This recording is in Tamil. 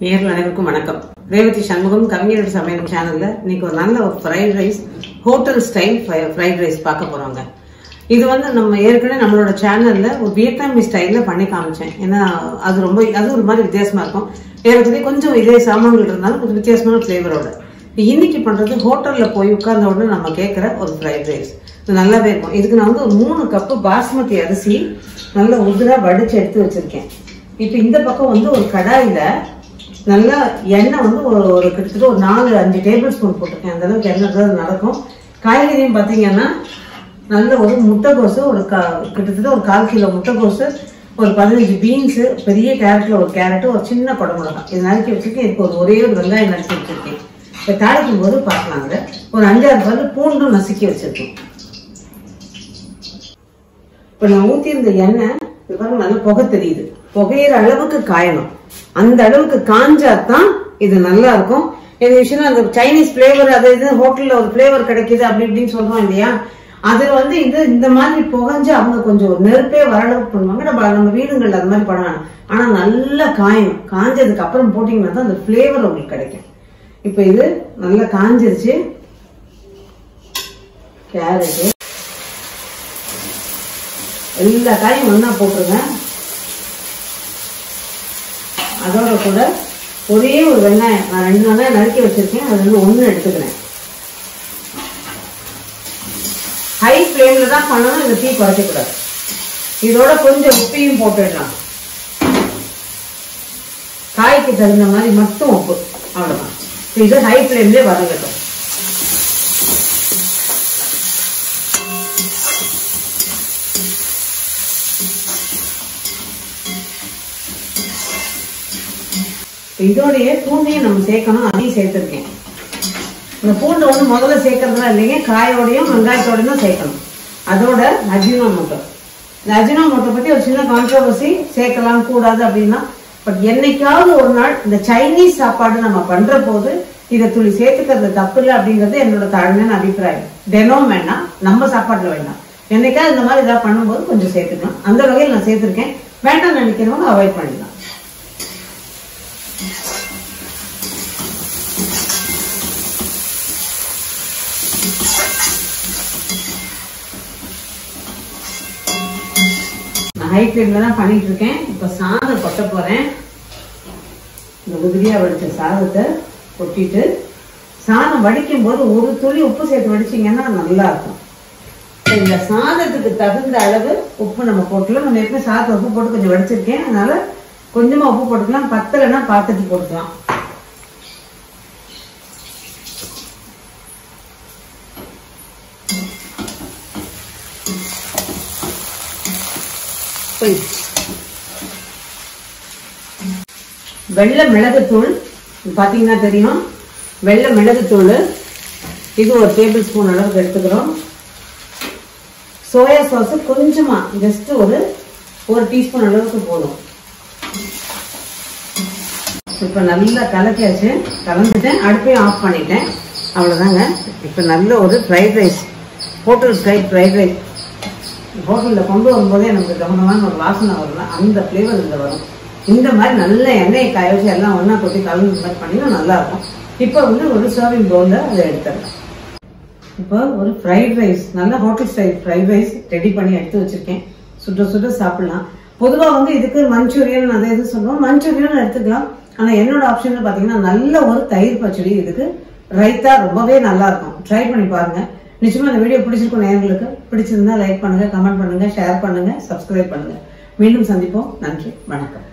நேரில் அனைவருக்கும் வணக்கம். ரேவதி சண்முகம் கவிஞரோட சமையல் சேனல்ல இன்னைக்கு ஒரு நல்ல ஒரு fried rice hotel style fried rice பார்க்க போறோங்க. இது வந்து நம்ம ஏற்கனவே நம்மளோட சேனல்ல ஒரு வியட்நாமி ஸ்டைல்ல பண்ணி காமிச்சேன். ஏன்னா அது ரொம்ப அது ஒரு மாதிரி வித்தியாசமா இருக்கும். ஏற்கனவே கொஞ்சம் இதே சாமான்கள் இருந்தாலும் கொஞ்சம் வித்தியாசமான ஃபிளேவரோட இன்னைக்கு பண்றது ஹோட்டல்ல போய் உட்கார்ந்த உடனே நம்ம கேட்கிற ஒரு ஃப்ரைட் ரைஸ் இது நல்லாவே இருக்கும். இதுக்கு நான் வந்து ஒரு மூணு கப்பு பாஸ்மதி அரிசி நல்லா உதிரா வடிச்சு எடுத்து வச்சிருக்கேன். இப்போ இந்த பக்கம் வந்து ஒரு கடாயில நல்லா எண்ணெய் வந்து ஒரு ஒரு கிட்டத்தட்ட ஒரு நாலு அஞ்சு டேபிள் ஸ்பூன் போட்டிருக்கேன். அந்த அளவுக்கு எண்ணெய் தான் நடக்கும். காய்கறியும் பார்த்தீங்கன்னா நல்ல ஒரு முட்டைகோசு ஒரு கா கிட்டத்தட்ட ஒரு கால் கிலோ முட்டைகோசு ஒரு பதினஞ்சு பீன்ஸு பெரிய கேரட்ல ஒரு கேரட்டு ஒரு சின்ன குடமிளகாய் இது நறுக்கி வச்சிருக்கேன். இப்போ ஒரு ஒரே ஒரு வெங்காயம் நறுக்கி வச்சிருக்கேன். இப்போ தாளிக்கும் போது பார்க்கலாங்க ஒரு அஞ்சாறு பல்லு பூண்டும் நசுக்கி வச்சிருக்கேன். இப்போ நான் ஊற்றியிருந்த எண்ணெய் இது பாருங்க நல்லா புகை தெரியுது. புகையிற அளவுக்கு காயணும். அந்த அளவுக்கு காஞ்சாதான் இது நல்லா இருக்கும் இது விஷயம் அந்த சைனீஸ் பிளேவர் அது இது ஹோட்டல்ல ஒரு பிளேவர் கிடைக்குது அப்படி இப்படின்னு சொல்றோம் இல்லையா? அது வந்து இது இந்த மாதிரி புகஞ்சு அவங்க கொஞ்சம் ஒரு நெருப்பே வர பண்ணுவாங்க. நம்ம நம்ம வீடுங்கள்ல அது மாதிரி பண்ணலாம். ஆனா நல்லா காயும் காஞ்சதுக்கு அப்புறம் போட்டீங்கன்னா தான் அந்த பிளேவர் உங்களுக்கு கிடைக்கும். இப்போ இது நல்லா காஞ்சிருச்சு. கேரட்டு எல்லா காயும் ஒன்னா போட்டுருங்க. அதோட கூட ஒரே ஒரு வெங்காயம் நான் ரெண்டு வெங்காயம் நறுக்கி வச்சிருக்கேன். அது வந்து ஒன்று எடுத்துக்கிறேன். ஹை ஃப்ளேமில் தான் பண்ணணும் இந்த தீ குறைக்கக்கூடாது இதோட கொஞ்சம் உப்பையும் போட்டுடலாம். காய்க்கு தகுந்த மாதிரி மட்டும் உப்பு. அவ்வளோதான் இது ஹை ஃப்ளேம்லேயே வதங்கட்டும். இதோடைய பூண்டையும் நம்ம சேர்க்கணும் அதையும் சேர்த்துருக்கேன். இந்த பூண்டை வந்து முதல்ல சேர்க்கறதுலாம் இல்லைங்க. காயோடையும் வெங்காயத்தோடையும் தான் சேர்க்கணும். அதோட அஜினோ மோட்டோ. இந்த அஜினோ மோட்டோ பத்தி ஒரு சின்ன கான்ட்ரவர்சி சேர்க்கலாம் கூடாது அப்படின்னா பட் என்னைக்காவது ஒரு நாள் இந்த சைனீஸ் சாப்பாடு நம்ம பண்ற போது இதை துளி சேர்த்துக்கிறது தப்பு இல்லை அப்படிங்கிறது என்னோட தாழ்மையான அபிப்பிராயம். தினம் வேண்டாம் நம்ம சாப்பாட்டுல வேண்டாம் என்னைக்காவது இந்த மாதிரி ஏதாவது பண்ணும்போது கொஞ்சம் சேர்த்துக்கலாம். அந்த வகையில் நான் சேர்த்துருக்கேன். வேண்டாம் நினைக்கிறவங்க அவாய்ட் பண்ணிடலாம் ஹை தான் பண்ணிட்டு இருக்கேன் இப்போ சாதம் கொட்ட போறேன். இந்த உதிரியா வடிச்ச சாதத்தை கொட்டிட்டு சாதம் வடிக்கும் போது ஒரு துளி உப்பு சேர்த்து வடிச்சீங்கன்னா நல்லா இருக்கும் இந்த சாதத்துக்கு தகுந்த அளவு உப்பு நம்ம போட்டுக்கலாம். நம்ம ஏற்கனவே சாதத்தை உப்பு போட்டு கொஞ்சம் வடிச்சிருக்கேன். அதனால கொஞ்சமா உப்பு போட்டுக்கலாம். பத்தலைன்னா பார்த்துட்டு போட்டுக்கலாம். போயிடுச்சு வெள்ளை மிளகுத்தூள் பார்த்தீங்கன்னா தெரியும். வெள்ளை மிளகுத்தூள் இது ஒரு டேபிள் ஸ்பூன் அளவுக்கு எடுத்துக்கிறோம். சோயா சாஸ் கொஞ்சமா ஜஸ்ட் ஒரு ஒரு டீஸ்பூன் அளவுக்கு போதும். இப்போ நல்லா கலக்கியாச்சு. கலந்துட்டேன். அடுப்பையும் ஆஃப் பண்ணிட்டேன். அவ்வளோதாங்க இப்போ நல்ல ஒரு fried rice hotel style fried rice ஹோட்டலில் கொண்டு வரும்போதே நமக்கு கவனமான ஒரு வாசனை வரலாம் அந்த ஃப்ளேவர் இதில் வரும். இந்த மாதிரி நல்ல எண்ணெயை காய வச்சு எல்லாம் ஒன்றா கொட்டி கலந்து இந்த மாதிரி பண்ணினா நல்லாயிருக்கும். இப்போ வந்து ஒரு சர்விங் பவுலில் அதை எடுத்துடலாம். இப்போ ஒரு ஃப்ரைட் ரைஸ் நல்ல hotel style fried rice ready பண்ணி எடுத்து வச்சிருக்கேன். சுட சுட சாப்பிட்லாம். பொதுவாக வந்து இதுக்கு மஞ்சூரியன் அதை எது சொல்லுவோம். மஞ்சூரியன் எடுத்துக்கலாம். ஆனால் என்னோட ஆப்ஷன் பார்த்தீங்கன்னா நல்ல ஒரு தயிர் பச்சடி இதுக்கு. ரைத்தா ரொம்பவே நல்லா இருக்கும். ட்ரை பண்ணி பாருங்க. நிச்சயமாக இந்த வீடியோ பிடிச்சிருக்கும் நேர்களுக்கு பிடிச்சிருந்தா லைக் பண்ணுங்க கமெண்ட் பண்ணுங்க ஷேர் பண்ணுங்க சப்ஸ்கிரைப் பண்ணுங்க. மீண்டும் சந்திப்போம். நன்றி. வணக்கம்.